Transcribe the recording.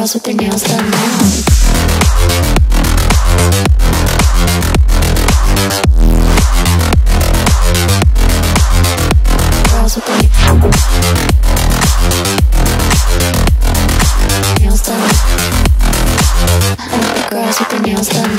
girls with their nails done now. Girls with their nails done. I girls with their nails done.